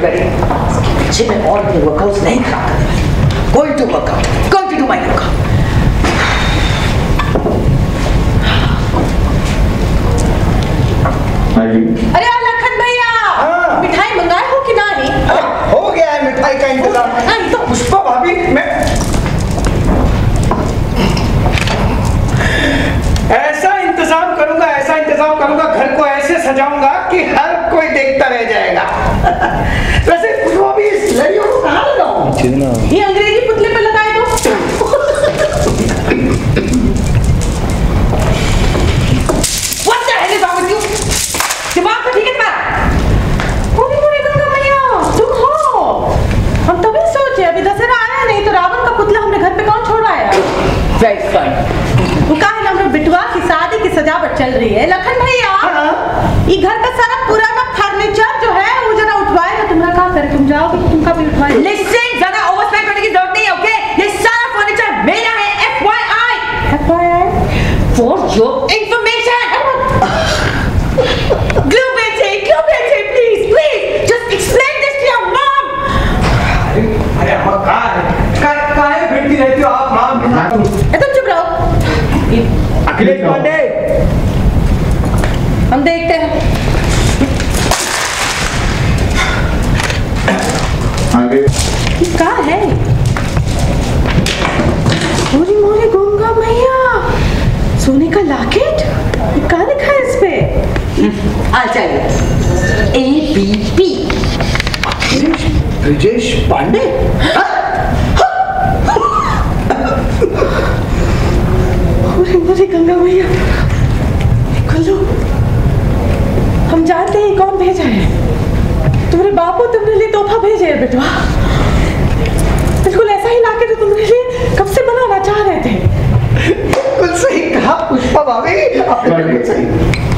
करी इसके पीछे मैं और भी वर्कआउट्स नहीं खराब करने going to workout going to do my yoga अरे लखन भैया हाँ। मिठाई मंगाए हो कि नहीं अरे, हो गया है मिठाई का इंतज़ाम। नहीं तो पुष्पा भाभी मैं ऐसा इंतज़ाम करूँगा ऐसा इंतज़ाम करूँगा घर को ऐसे सजाऊँगा कि हर कोई देखता रह जाएगा। वैसे पुष्पा भाभी इस लड़ियों को कहाँ लगाऊँ ये अंग्रेज़ी पुतले पे लगाए दो What the hell is wrong with you? दिमाग तो ठीक है तुम्हारा? पूरी पूरी गंगा मैया तुम हो। हम तभी सोचे अभी दशहरा आया नहीं तो रावण का पुतला हमने घर पे कौन छोड़ आया? वेरी फन वो कहा है ना बिटवा की शादी की सजावट चल रही है। लखन भैया ये घर का सारा पुराना फर्नीचर जो है वो जरा उठवाए ना तुम्हारा क्या करे तुम जाओगे तो तुमका भी उठवाए लिसन ज़्यादा ओवर स्पेंड करने की ज़रूरत नहीं है ओके ये सारा फर्नीचर मेरा है एफवाईआई फॉर योर इंफॉर्मेशन ग्लू बेटे ग्लू बेटे please please just explain this to your mom अरे अम्मा कहाँ है? का- काहे फिरती रहती हो आप माँ तुम चुप रहो। अखिलेश पांडे हम देखते हैं। ये क्या है? लॉकेट? क्या लिखा है इस पे tell you. A B P. Brijesh Pandey? मोरी गंगा मैया। खुलो हम जानते हैं कौन भेजा है। तुम्हारे बापू तुमने लिए तोहफा भेजे है बेटवा पुष्पा भाभी आपने बिल्कुल सही